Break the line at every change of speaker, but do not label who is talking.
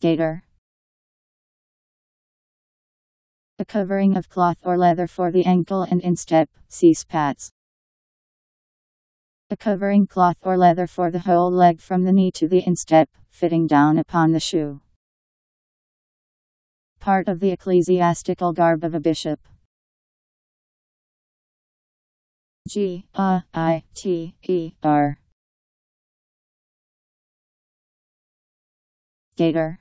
Gaiter. A covering of cloth or leather for the ankle and instep, see spats. A covering cloth or leather for the whole leg from the knee to the instep, fitting down upon the shoe. Part of the ecclesiastical garb of a bishop. G A I T E R Gaiter